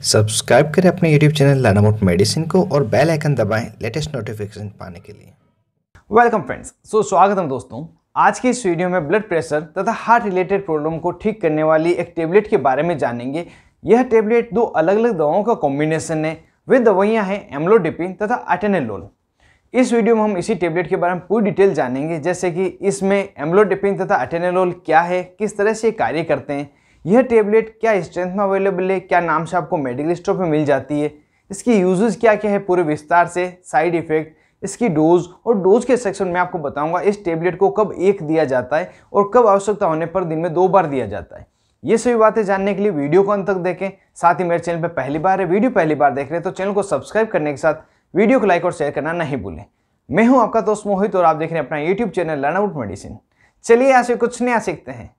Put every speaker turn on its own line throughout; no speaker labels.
Subscribe करें अपने YouTube channel लानामोट medicine को और बेल आइकन दबाएँ लेटेस्ट नोटिफिकेशन पाने के लिए।
वेलकम फ्रेंड्स सो स्वागतम दोस्तों। आज की इस वीडियो में ब्लड प्रेशर तथा हार्ट रिलेटेड प्रॉब्लम को ठीक करने वाली एक टेबलेट के बारे में जानेंगे। यह टेबलेट दो अलग अलग दवाओं का कॉम्बिनेशन है। वे दवाइयाँ हैं एम्लोडिपिन तथा अटेनेलोल इस वीडियो में हम इसी टेबलेट के बारे में पूरी डिटेल जानेंगे, जैसे कि इसमें एम्लोडिपिन तथा अटेनेलोल क्या है, किस तरह से कार्य करते हैं यह टेबलेट क्या स्ट्रेंथ में अवेलेबल है? क्या नाम से आपको मेडिकल स्टोर पर मिल जाती है? इसकी यूजेस क्या क्या है पूरे विस्तार से? साइड इफ़ेक्ट इसकी डोज और डोज के सेक्शन में आपको बताऊँगा इस टेबलेट को कब एक दिया जाता है और कब आवश्यकता होने पर दिन में दो बार दिया जाता है। ये सभी बातें जानने के लिए वीडियो को अंत तक देखें। साथ ही मेरे चैनल पर पहली बार है वीडियो पहली बार देख रहे हैं तो चैनल को सब्सक्राइब करने के साथ वीडियो को लाइक और शेयर करना नहीं भूलें। मैं हूँ आपका दोस्त मोहित और आप देख रहे हैं अपना YouTube channel learn out medicine चलिए यहाँ से कुछ नया सीखते हैं।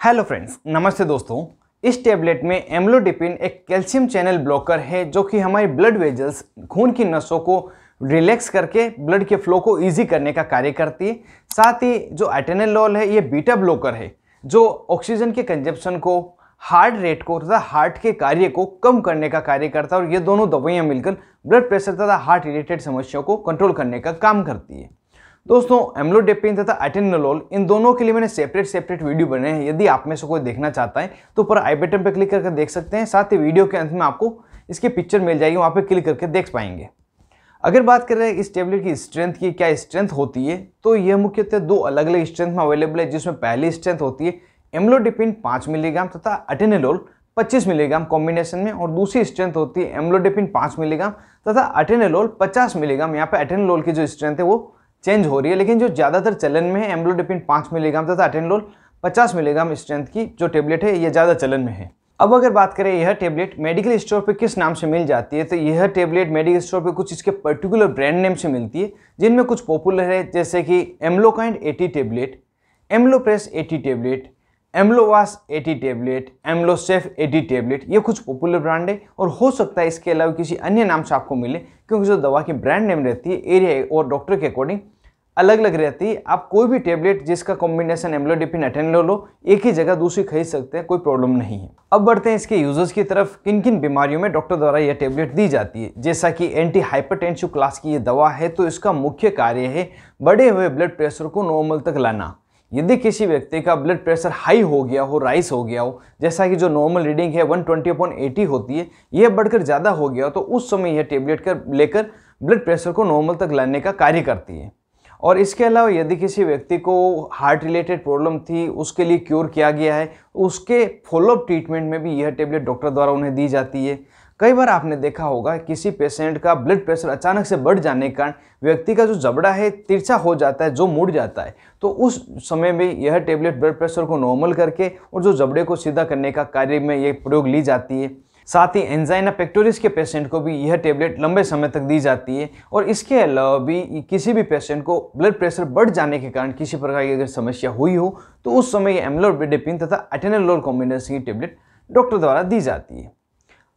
हेलो फ्रेंड्स, नमस्ते दोस्तों। इस टेबलेट में एम्लोडिपिन एक कैल्शियम चैनल ब्लॉकर है, जो कि हमारी ब्लड वेजल्स, खून की नसों को रिलैक्स करके ब्लड के फ्लो को इजी करने का कार्य करती है। साथ ही जो एटेनोल है, ये बीटा ब्लॉकर है, जो ऑक्सीजन के कंजप्शन को हार्ट रेट को तथा हार्ट के कार्य को कम करने का कार्य करता है और ये दोनों दवाइयाँ मिलकर ब्लड प्रेशर तथा हार्ट रिलेटेड समस्याओं को कंट्रोल करने का काम करती है। दोस्तों एम्लोडेपिन तथा एटेनोल इन दोनों के लिए मैंने सेपरेट सेपरेट वीडियो बने हैं। यदि आप में से कोई देखना चाहता है तो ऊपर आई बटन पर क्लिक करके देख सकते हैं। साथ ही वीडियो के अंत में आपको इसकी पिक्चर मिल जाएगी, वहाँ पर क्लिक करके देख पाएँगे। अगर बात कर इस टेबलेट की स्ट्रेंथ की, क्या स्ट्रेंथ होती है तो यह मुख्यतः दो अलग अलग स्ट्रेंथ में अवेलेबल है, जिसमें पहली स्ट्रेंथ होती है एम्लोडिपिन पाँच मिलीग्राम तथा अटेनोल 25 मिलीग्राम कॉम्बिनेशन में, और दूसरी स्ट्रेंथ होती है एम्लोडिपिन 5 मिलीग्राम तथा अटेनोल 50 मिलीग्राम यहाँ पे अटेनोल की जो स्ट्रेंथ है, वो चेंज हो रही है, लेकिन जो ज़्यादातर चलन में है एम्लोडिपिन पाँच मिलीग्राम तथा अटेनोल पचास मिलीग्राम स्ट्रेंथ की जो टेबलेट है, ये ज़्यादा चलन में है। अब अगर बात करें यह टेबलेट मेडिकल स्टोर पर किस नाम से मिल जाती है तो यह टेबलेट मेडिकल स्टोर पर कुछ इसके पर्टिकुलर ब्रांड नेम से मिलती है, जिनमें कुछ पॉपुलर है, जैसे कि Amlokind AT tablet Amlopres AT tablet Amlovas AT tablet Amlosafe AT tablet ये कुछ पॉपुलर ब्रांड है, और हो सकता है इसके अलावा किसी अन्य नाम से आपको मिले, क्योंकि जो दवा की ब्रांड नेम रहती है एरिया और डॉक्टर के अकॉर्डिंग अलग अलग रहती है। आप कोई भी टेबलेट जिसका कॉम्बिनेशन एम्लोडिपिन एटेनोल लो, एक ही जगह दूसरी खरीद सकते हैं, कोई प्रॉब्लम नहीं है। अब बढ़ते हैं इसके यूज़र्स की तरफ़। किन किन बीमारियों में डॉक्टर द्वारा यह टेबलेट दी जाती है? जैसा कि एंटी हाइपरटेंसिव क्लास की ये दवा है तो इसका मुख्य कार्य है बढ़े हुए ब्लड प्रेशर को नॉर्मल तक लाना। यदि किसी व्यक्ति का ब्लड प्रेशर हाई हो गया हो राइस हो गया हो, जैसा कि जो नॉर्मल रीडिंग है 120 ट्वेंटी अपॉन एटी होती है, यह बढ़कर ज़्यादा हो गया हो तो उस समय यह टेबलेट कर, लेकर ब्लड प्रेशर को नॉर्मल तक लाने का कार्य करती है। और इसके अलावा यदि किसी व्यक्ति को हार्ट रिलेटेड प्रॉब्लम थी, उसके लिए क्योर किया गया है, उसके फॉलोअप ट्रीटमेंट में भी यह टेबलेट डॉक्टर द्वारा उन्हें दी जाती है। कई बार आपने देखा होगा किसी पेशेंट का ब्लड प्रेशर अचानक से बढ़ जाने के कारण व्यक्ति का जो जबड़ा है, तिरछा हो जाता है, जो मुड़ जाता है। तो उस समय में यह टेबलेट ब्लड प्रेशर को नॉर्मल करके और जो जबड़े को सीधा करने का कार्य में ये प्रयोग ली जाती है। साथ ही एंजाइना पेक्टोरिस के पेशेंट को भी यह टेबलेट लंबे समय तक दी जाती है और इसके अलावा भी किसी भी पेशेंट को ब्लड प्रेशर बढ़ जाने के कारण किसी प्रकार की अगर समस्या हुई हो तो उस समय ये एम्लोडिपिन तथा एटेनलोर कॉम्बिनेशन की टेबलेट डॉक्टर द्वारा दी जाती है।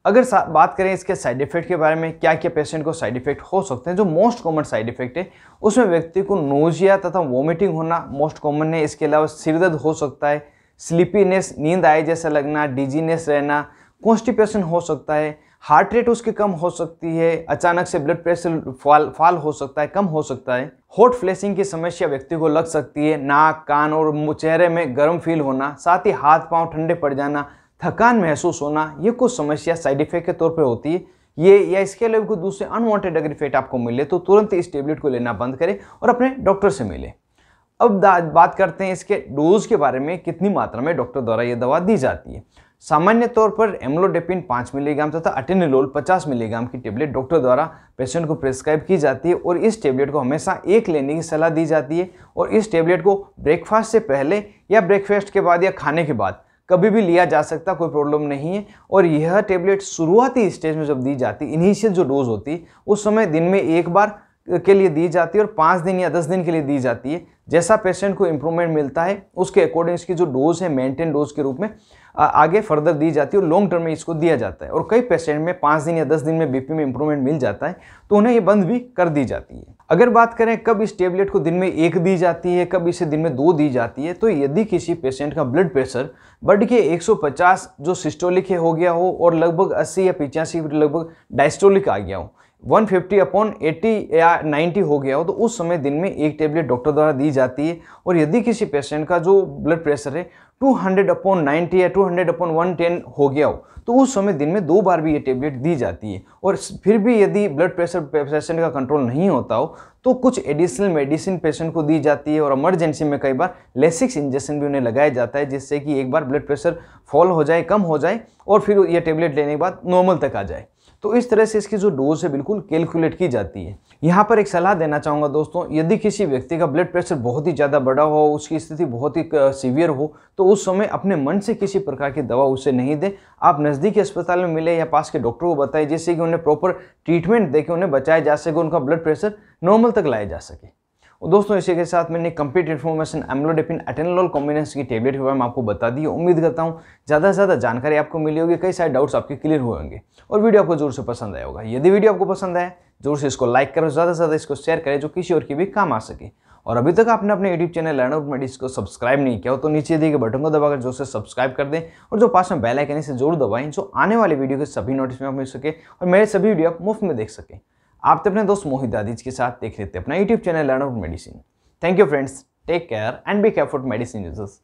अगर बात करें इसके साइड इफ़ेक्ट के बारे में क्या क्या पेशेंट को साइड इफ़ेक्ट हो सकते हैं? जो मोस्ट कॉमन साइड इफ़ेक्ट है, उसमें व्यक्ति को नोजिया तथा वोमिटिंग होना मोस्ट कॉमन है। इसके अलावा सिरदर्द हो सकता है स्लीपीनेस नींद आए जैसा लगना डिजीनेस रहना कॉन्स्टिपेशन हो सकता है हार्ट रेट उसकी कम हो सकती है, अचानक से ब्लड प्रेशर फॉल फॉल हो सकता है, कम हो सकता है। हॉट फ्लैशिंग की समस्या व्यक्ति को लग सकती है, नाक, कान और चेहरे में गर्म फील होना, साथ ही हाथ, पाँव ठंडे पड़ जाना, थकान महसूस होना, ये कुछ समस्या साइड इफ़ेक्ट के तौर पे होती है। ये, या इसके अलावा कोई दूसरे अनवांटेड अगर इफ़ेक्ट आपको मिले तो तुरंत इस टेबलेट को लेना बंद करें और अपने डॉक्टर से मिले। अब बात करते हैं इसके डोज के बारे में, कितनी मात्रा में डॉक्टर द्वारा ये दवा दी जाती है। सामान्य तौर पर एम्लोडेपिन 5 मिलीग्राम तथा अटेनिलोल 50 मिलीग्राम की टेबलेट डॉक्टर द्वारा पेशेंट को प्रिस्क्राइब की जाती है और इस टेबलेट को हमेशा एक लेने की सलाह दी जाती है और इस टेबलेट को ब्रेकफास्ट से पहले या ब्रेकफास्ट के बाद या खाने के बाद कभी भी लिया जा सकता, कोई प्रॉब्लम नहीं है और यह टेबलेट शुरुआती स्टेज में जब दी जाती इनिशियल जो डोज होती, उस समय दिन में एक बार के लिए दी जाती है और पाँच दिन या दस दिन के लिए दी जाती है। जैसा पेशेंट को इम्प्रूवमेंट मिलता है, उसके अकॉर्डिंग इसकी जो डोज है मेंटेन डोज के रूप में आगे फर्दर दी जाती है और लॉन्ग टर्म में इसको दिया जाता है। और कई पेशेंट में पाँच दिन या दस दिन में बीपी में इंप्रूवमेंट मिल जाता है तो उन्हें ये बंद भी कर दी जाती है। अगर बात करें कब इस टेबलेट को दिन में एक दी जाती है, कब इसे दिन में दो दी जाती है तो यदि किसी पेशेंट का ब्लड प्रेशर बढ़ के 150 जो सिस्टोलिक है गया हो और लगभग 80 या पिचासी लगभग डायस्टोलिक आ गया हो 150 फिफ्टी अपॉन 80 या 90 हो गया हो तो उस समय दिन में एक टेबलेट डॉक्टर द्वारा दी जाती है। और यदि किसी पेशेंट का जो ब्लड प्रेशर है 200 अपॉन 90 या 200 अपॉन 110 हो गया हो तो उस समय दिन में दो बार भी ये टेबलेट दी जाती है। और फिर भी यदि ब्लड प्रेशर पेशेंट का कंट्रोल नहीं होता हो तो कुछ एडिशनल मेडिसिन पेशेंट को दी जाती है और इमरजेंसी में कई बार लेसिक्स इंजेक्शन भी उन्हें लगाया जाता है, जिससे कि एक बार ब्लड प्रेशर फॉल हो जाए, कम हो जाए और फिर ये टेबलेट लेने के बाद नॉर्मल तक आ जाए। तो इस तरह से इसकी जो डोज है बिल्कुल कैलकुलेट की जाती है। यहाँ पर एक सलाह देना चाहूँगा दोस्तों, यदि किसी व्यक्ति का ब्लड प्रेशर बहुत ही ज़्यादा बड़ा हो, उसकी स्थिति बहुत ही सीवियर हो तो उस समय अपने मन से किसी प्रकार की दवा उसे नहीं दे। आप नज़दीकी अस्पताल में मिले या पास के डॉक्टर को बताएँ जिससे कि उन्हें प्रॉपर ट्रीटमेंट दे उन्हें बचाया जा सके, उनका ब्लड प्रेशर नॉर्मल तक लाया जा सके। दोस्तों, इसी के साथ मैंने complete information amlodipine atenolol combination की टेबलेट के बारे में आपको बता दी। उम्मीद करता हूँ ज़्यादा से ज़्यादा जानकारी आपको मिली होगी, कई सारे डाउट्स आपके क्लियर हुए होंगे। और वीडियो आपको ज़रूर से पसंद आया होगा। यदि वीडियो आपको पसंद आए ज़रूर से इसको लाइक करो ज़्यादा से ज़्यादा इसको शेयर करें, जो किसी और की भी काम आ सके। और अभी तक आपने अपने YouTube channel learn out medicine को सब्सक्राइब नहीं किया हो तो नीचे दिए गए बटन को दबाकर जो से सब्सक्राइब कर दें और जो पास में बेल आइकन से ज़रूर दबाएँ, जो आने वाले वीडियो के सभी नोटिस में आप मिल सके और मेरे सभी वीडियो आप मुफ़्त में देख सकें। आप तो अपने दोस्त मोहित दादीज के साथ देख लेते अपना YouTube channel learn out medicine thank you friends take care and be care for medicine users